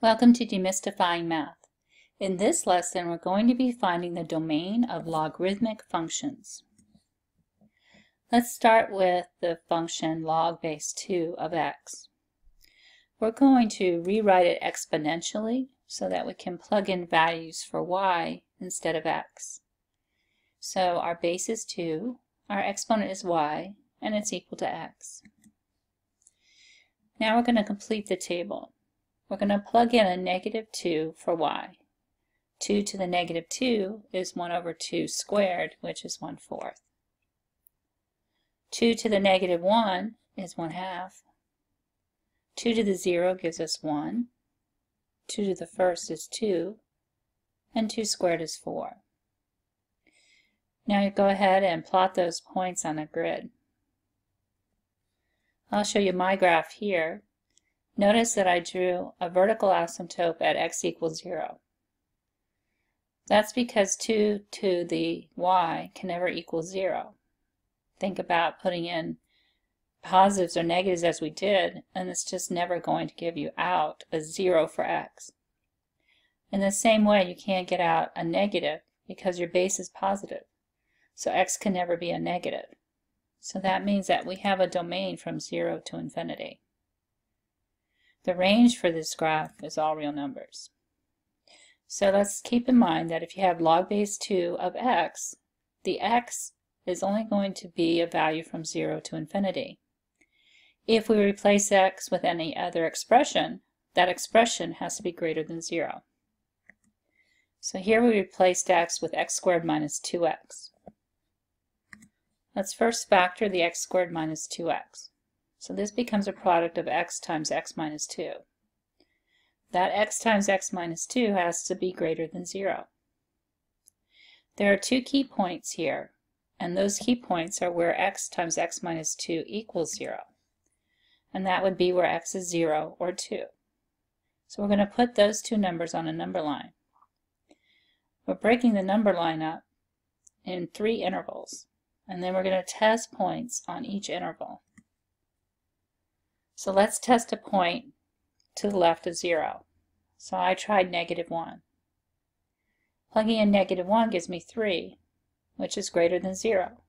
Welcome to Demystifying Math. In this lesson, we're going to be finding the domain of logarithmic functions. Let's start with the function log base 2 of x. We're going to rewrite it exponentially so that we can plug in values for y instead of x. So our base is 2, our exponent is y, and it's equal to x. Now we're going to complete the table. We're going to plug in a negative 2 for y. 2 to the negative 2 is 1 over 2 squared, which is 1 fourth. 2 to the negative 1 is 1 half. 2 to the 0 gives us 1. 2 to the first is 2. And 2 squared is 4. Now you go ahead and plot those points on a grid. I'll show you my graph here. Notice that I drew a vertical asymptote at x equals 0. That's because 2 to the y can never equal 0. Think about putting in positives or negatives as we did, and it's just never going to give you out a 0 for x. In the same way, you can't get out a negative because your base is positive. So x can never be a negative. So that means that we have a domain from 0 to infinity. The range for this graph is all real numbers. So let's keep in mind that if you have log base 2 of x, the x is only going to be a value from 0 to infinity. If we replace x with any other expression, that expression has to be greater than 0. So here we replaced x with x squared minus 2x. Let's first factor the x squared minus 2x. So this becomes a product of x times x minus 2. That x times x minus 2 has to be greater than 0. There are two key points here, and those key points are where x times x minus 2 equals 0. And that would be where x is 0 or 2. So we're going to put those two numbers on a number line. We're breaking the number line up in three intervals, and then we're going to test points on each interval. So let's test a point to the left of 0. So I tried negative 1. Plugging in negative 1 gives me 3, which is greater than 0.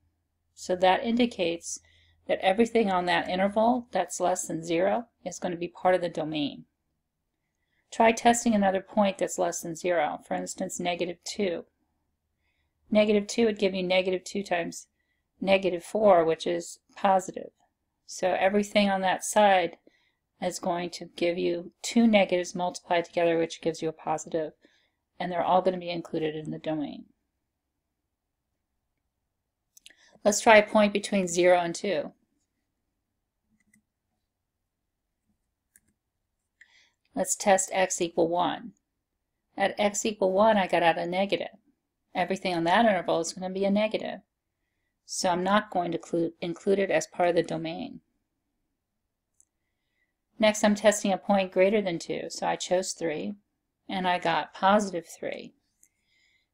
So that indicates that everything on that interval that's less than 0 is going to be part of the domain. Try testing another point that's less than 0, for instance negative 2. Negative 2 would give you negative 2 times negative 4, which is positive. So everything on that side is going to give you two negatives multiplied together, which gives you a positive, and they're all going to be included in the domain. Let's try a point between 0 and 2. Let's test x equal 1. At x equal 1, I got out a negative. Everything on that interval is going to be a negative so I'm not going to include it as part of the domain. Next, I'm testing a point greater than 2, so I chose 3, and I got positive 3.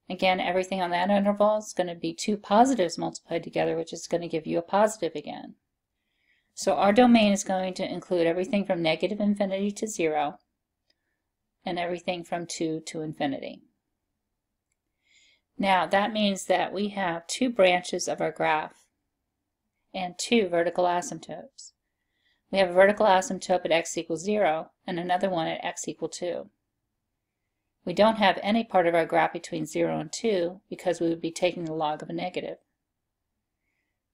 Again, everything on that interval is going to be two positives multiplied together, which is going to give you a positive again. So our domain is going to include everything from negative infinity to 0, and everything from 2 to infinity. Now that means that we have two branches of our graph and two vertical asymptotes. We have a vertical asymptote at x equals 0 and another one at x equal 2. We don't have any part of our graph between 0 and 2 because we would be taking the log of a negative.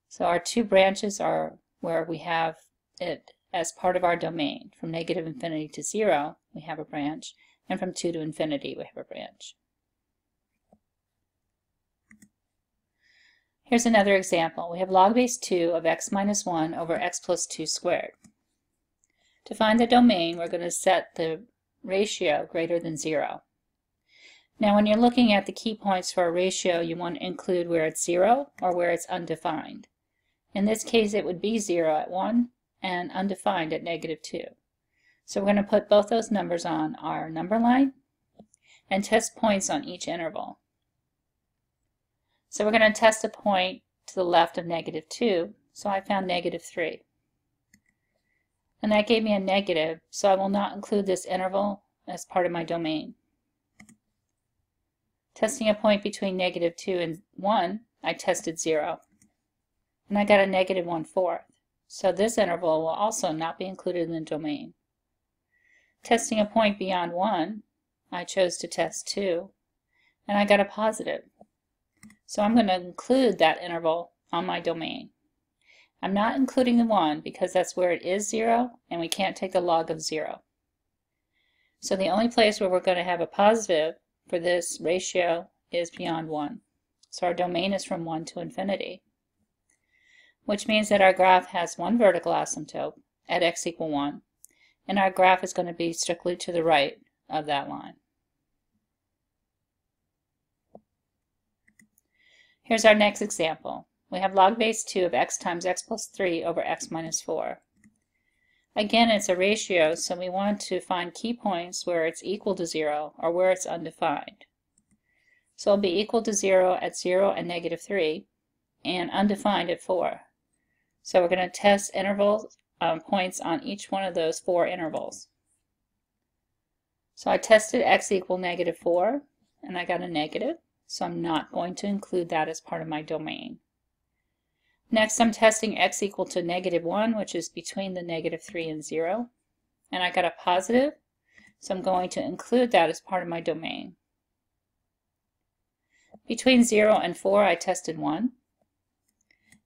So our two branches are where we have it as part of our domain. From negative infinity to 0 we have a branch and from 2 to infinity we have a branch. Here's another example. We have log base 2 of x minus 1 over x plus 2 squared. To find the domain, we're going to set the ratio greater than 0. Now when you're looking at the key points for a ratio, you want to include where it's 0 or where it's undefined. In this case, it would be 0 at 1 and undefined at negative 2. So we're going to put both those numbers on our number line and test points on each interval. So we're going to test a point to the left of negative 2, so I found negative 3. And that gave me a negative, so I will not include this interval as part of my domain. Testing a point between negative 2 and 1, I tested 0. And I got a negative 1 fourth. So this interval will also not be included in the domain. Testing a point beyond 1, I chose to test 2, and I got a positive. So I'm going to include that interval on my domain. I'm not including the 1 because that's where it is 0, and we can't take the log of 0. So the only place where we're going to have a positive for this ratio is beyond 1. So our domain is from 1 to infinity, which means that our graph has one vertical asymptote at x equal 1, and our graph is going to be strictly to the right of that line. Here's our next example. We have log base 2 of x times x plus 3 over x minus 4. Again, it's a ratio, so we want to find key points where it's equal to 0 or where it's undefined. So it'll be equal to 0 at 0 and negative 3 and undefined at 4. So we're going to test interval um, points on each one of those four intervals. So I tested x equal negative 4 and I got a negative, so I'm not going to include that as part of my domain. Next, I'm testing x equal to negative 1, which is between the negative 3 and 0. And I got a positive, so I'm going to include that as part of my domain. Between 0 and 4, I tested 1.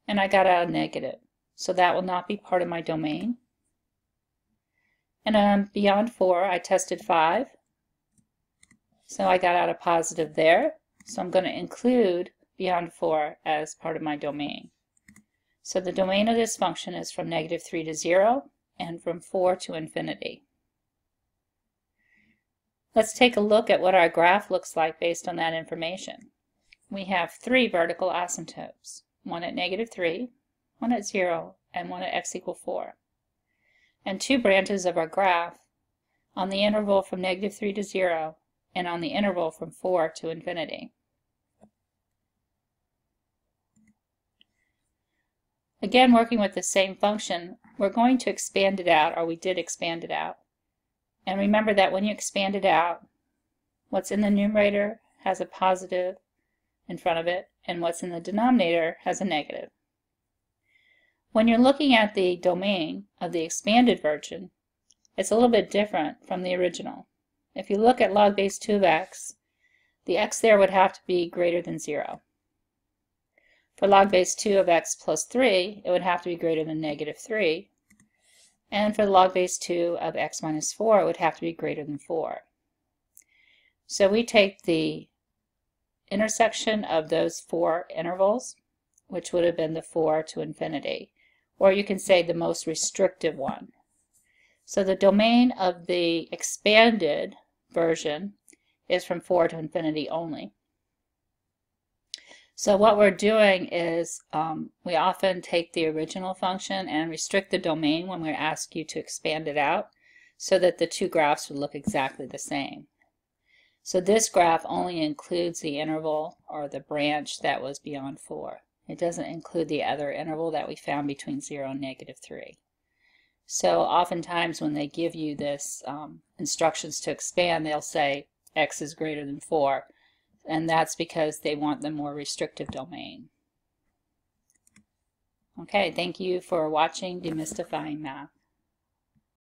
And I got out a negative, so that will not be part of my domain. And um, beyond 4, I tested 5. So I got out a positive there. So I'm going to include beyond 4 as part of my domain. So the domain of this function is from negative 3 to 0 and from 4 to infinity. Let's take a look at what our graph looks like based on that information. We have three vertical asymptotes, one at negative 3, one at 0, and one at x equal 4. And two branches of our graph on the interval from negative 3 to 0 and on the interval from 4 to infinity. Again, working with the same function, we're going to expand it out, or we did expand it out. And remember that when you expand it out, what's in the numerator has a positive in front of it, and what's in the denominator has a negative. When you're looking at the domain of the expanded version, it's a little bit different from the original. If you look at log base 2 of x, the x there would have to be greater than 0. For log base 2 of x plus 3, it would have to be greater than negative 3. And for log base 2 of x minus 4, it would have to be greater than 4. So we take the intersection of those four intervals, which would have been the 4 to infinity, or you can say the most restrictive one. So the domain of the expanded version is from 4 to infinity only. So what we're doing is um, we often take the original function and restrict the domain when we ask you to expand it out so that the two graphs would look exactly the same. So this graph only includes the interval or the branch that was beyond 4. It doesn't include the other interval that we found between 0 and negative 3. So oftentimes when they give you this um, instructions to expand, they'll say x is greater than 4 and that's because they want the more restrictive domain. Okay, thank you for watching Demystifying Math.